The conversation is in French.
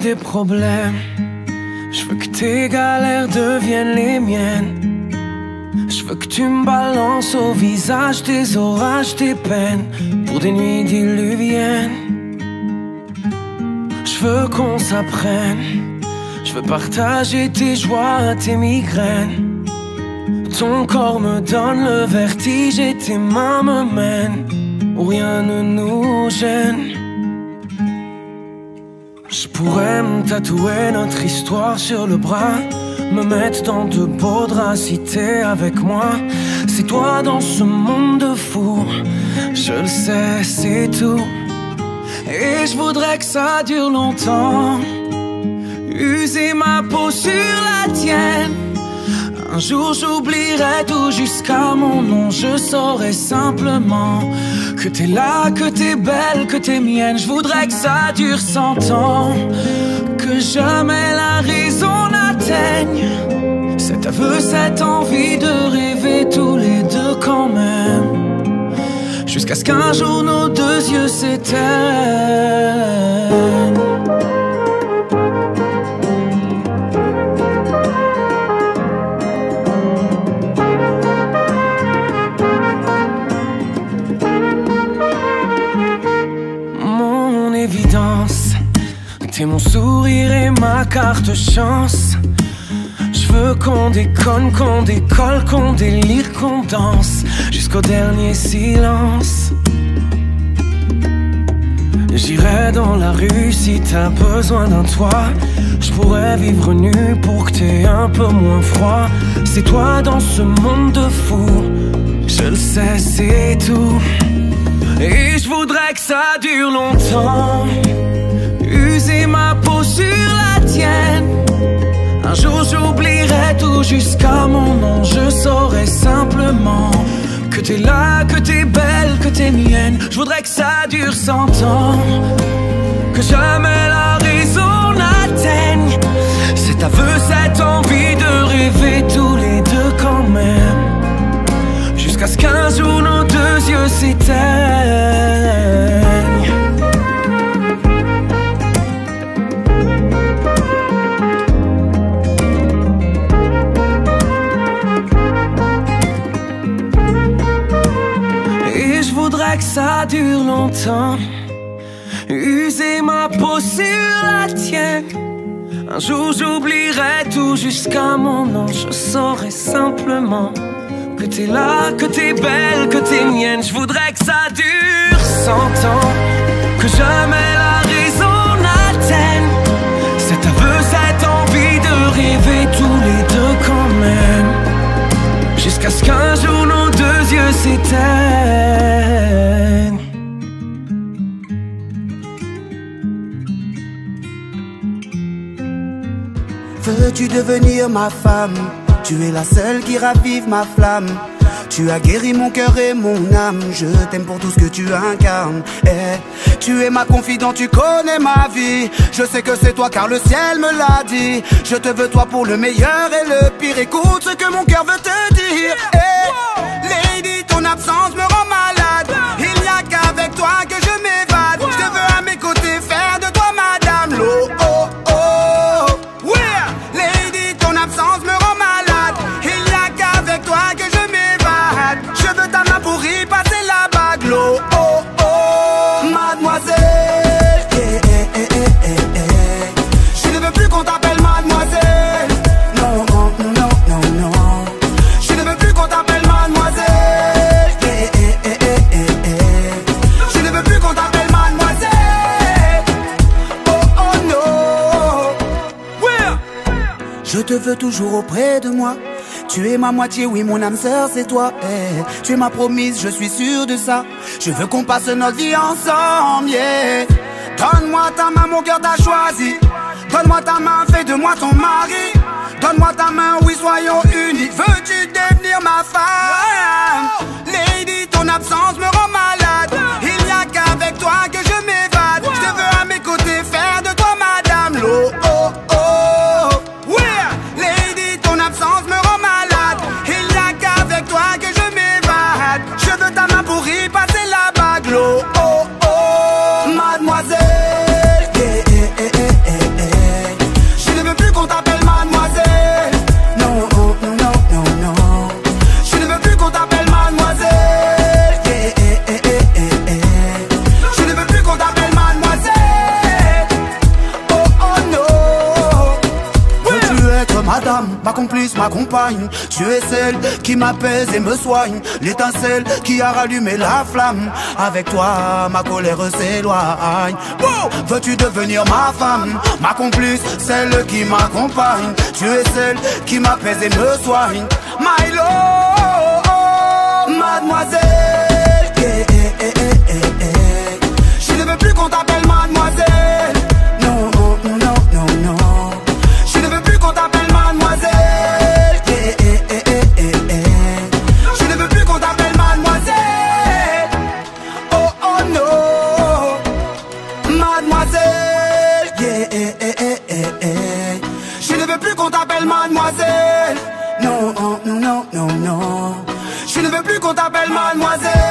Des problèmes. Je veux que tes galères deviennent les miennes. Je veux que tu me balances au visage tes orages, tes peines pour des nuits diluviennes. Je veux qu'on s'apprenne. Je veux partager tes joies, tes migraines. Ton corps me donne le vertige et tes mains me mènent où rien ne nous gêne. Je pourrais me tatouer notre histoire sur le bras, me mettre dans de beaux draps avec moi. C'est toi dans ce monde de fou, je le sais, c'est tout. Et je voudrais que ça dure longtemps, user ma peau sur la tienne. Un jour j'oublierai tout jusqu'à mon nom, je saurai simplement que t'es là, que t'es belle, que t'es mienne. Je voudrais que ça dure cent ans, que jamais la raison n'atteigne cet aveu, cette envie de rêver tous les deux quand même. Jusqu'à ce qu'un jour nos deux yeux s'éteignent. Mon sourire et ma carte chance. Je veux qu'on déconne, qu'on décolle, qu'on délire, qu'on danse jusqu'au dernier silence. J'irai dans la rue si t'as besoin d'un toit. Je pourrais vivre nu pour que t'aies un peu moins froid. C'est toi dans ce monde de fou. Je le sais, c'est tout. Et je voudrais que ça dure longtemps. Ma peau sur la tienne. Un jour j'oublierai tout jusqu'à mon nom. Je saurai simplement que t'es là, que t'es belle, que t'es mienne. Je voudrais que ça dure cent ans. Que jamais la raison n'atteigne cet aveu, cette envie de rêver tous les deux quand même. Jusqu'à ce qu'un jour nos deux yeux s'éteignent. Que ça dure longtemps. User ma peau sur la tienne. Un jour j'oublierai tout jusqu'à mon nom. Je saurai simplement que t'es là, que t'es belle, que t'es mienne. Je voudrais que ça dure cent ans. Que jamais la raison n'atteigne cet aveu, cette envie de rêver tous les deux quand même. Jusqu'à ce qu'un jour nos deux yeux s'éteignent. Veux-tu devenir ma femme? Tu es la seule qui ravive ma flamme. Tu as guéri mon cœur et mon âme. Je t'aime pour tout ce que tu incarnes. Eh, tu es ma confidente, tu connais ma vie. Je sais que c'est toi car le ciel me l'a dit. Je te veux toi pour le meilleur et le pire. Écoute ce que mon cœur veut te dire. Eh, lady, ton absence me Je te veux toujours auprès de moi. Tu es ma moitié, oui, mon âme sœur, c'est toi. eh. Tu es ma promise, je suis sûr de ça. Je veux qu'on passe notre vie ensemble. Donne-moi ta main, mon cœur t'a choisi. Donne-moi ta main, fais de moi ton mari. Donne-moi ta main, oui, soyons unis. Veux-tu devenir ma femme? Lady, ton absence me rend malade. Madame, ma complice, ma compagne. Tu es celle qui m'apaise et me soigne. L'étincelle qui a rallumé la flamme. Avec toi, ma colère s'éloigne. Veux-tu devenir ma femme, ma complice, celle qui m'accompagne? Tu es celle qui m'apaise et me soigne. My love, mademoiselle. Je plus qu'on t'appelle mademoiselle.